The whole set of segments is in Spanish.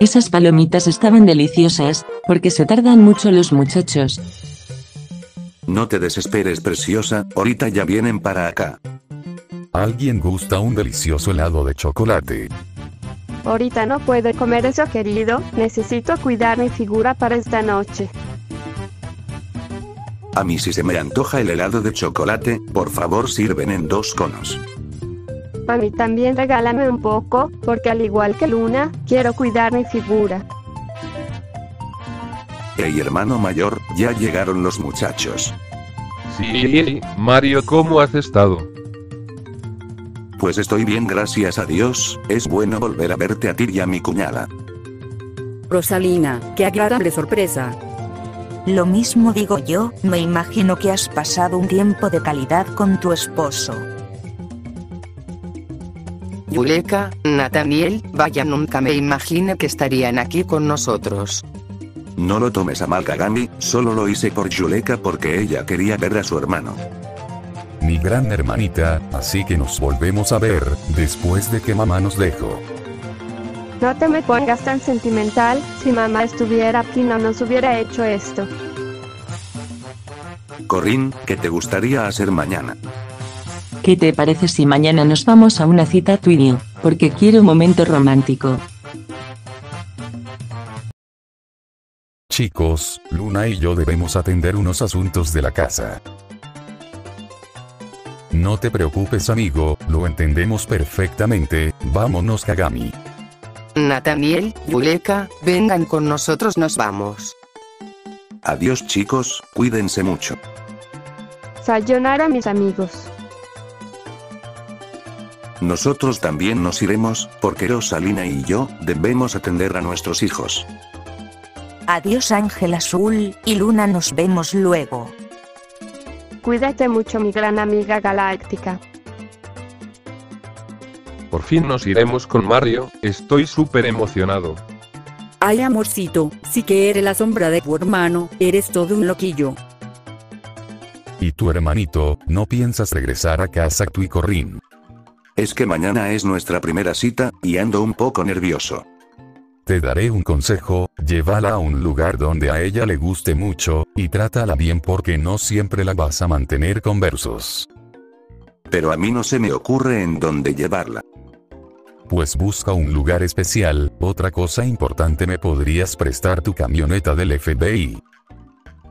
Esas palomitas estaban deliciosas, porque se tardan mucho los muchachos. No te desesperes, preciosa, ahorita ya vienen para acá. ¿Alguien gusta un delicioso helado de chocolate? Ahorita no puedo comer eso, querido. Necesito cuidar mi figura para esta noche. A mí si se me antoja el helado de chocolate, por favor sirven en dos conos. A mí también regálame un poco, porque al igual que Luna, quiero cuidar mi figura. Hey hermano mayor, ya llegaron los muchachos. Sí, Mario, ¿cómo has estado? Pues estoy bien gracias a Dios, es bueno volver a verte a ti y a mi cuñada. Rosalina, qué agradable sorpresa. Lo mismo digo yo, me imagino que has pasado un tiempo de calidad con tu esposo. Yuleka, Nathaniel, vaya nunca me imaginé que estarían aquí con nosotros. No lo tomes a mal Kagami, solo lo hice por Yuleka porque ella quería ver a su hermano. Mi gran hermanita, así que nos volvemos a ver, después de que mamá nos dejó. No te me pongas tan sentimental, si mamá estuviera aquí no nos hubiera hecho esto. Corín, ¿qué te gustaría hacer mañana? ¿Qué te parece si mañana nos vamos a una cita tú y yo? Porque quiero un momento romántico. Chicos, Luna y yo debemos atender unos asuntos de la casa. No te preocupes amigo, lo entendemos perfectamente, vámonos Kagami. Nathaniel, Yuleka, vengan con nosotros nos vamos. Adiós chicos, cuídense mucho. Sayonara mis amigos. Nosotros también nos iremos, porque Rosalina y yo, debemos atender a nuestros hijos. Adiós Ángel Azul, y Luna nos vemos luego. Cuídate mucho mi gran amiga galáctica. Por fin nos iremos con Mario, estoy súper emocionado. Ay amorcito, sí que eres la sombra de tu hermano, eres todo un loquillo. Y tu hermanito, ¿no piensas regresar a casa tú y Corrin? Es que mañana es nuestra primera cita, y ando un poco nervioso. Te daré un consejo, llévala a un lugar donde a ella le guste mucho, y trátala bien porque no siempre la vas a mantener con versos. Pero a mí no se me ocurre en dónde llevarla. Pues busca un lugar especial, otra cosa importante me podrías prestar tu camioneta del FBI.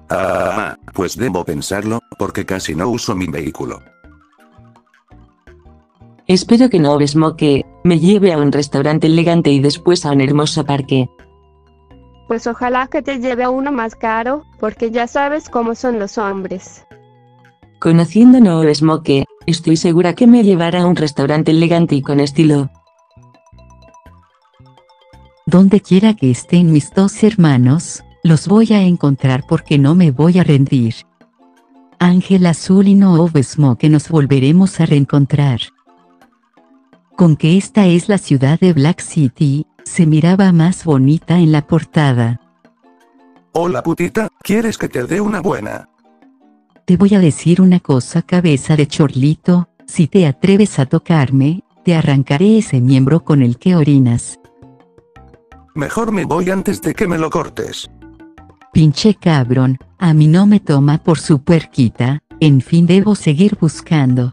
Ah, pues debo pensarlo, porque casi no uso mi vehículo. Espero que no Smoke me lleve a un restaurante elegante y después a un hermoso parque. Pues ojalá que te lleve a uno más caro, porque ya sabes cómo son los hombres. Conociendo No Smoke, estoy segura que me llevará a un restaurante elegante y con estilo. Donde quiera que estén mis dos hermanos, los voy a encontrar porque no me voy a rendir. Ángel Azul y No Smoke nos volveremos a reencontrar. Con que esta es la ciudad de Black City, se miraba más bonita en la portada. Hola putita, ¿quieres que te dé una buena? Te voy a decir una cosa cabeza de chorlito, si te atreves a tocarme, te arrancaré ese miembro con el que orinas. Mejor me voy antes de que me lo cortes. Pinche cabrón, a mí no me toma por su puerquita, en fin debo seguir buscando.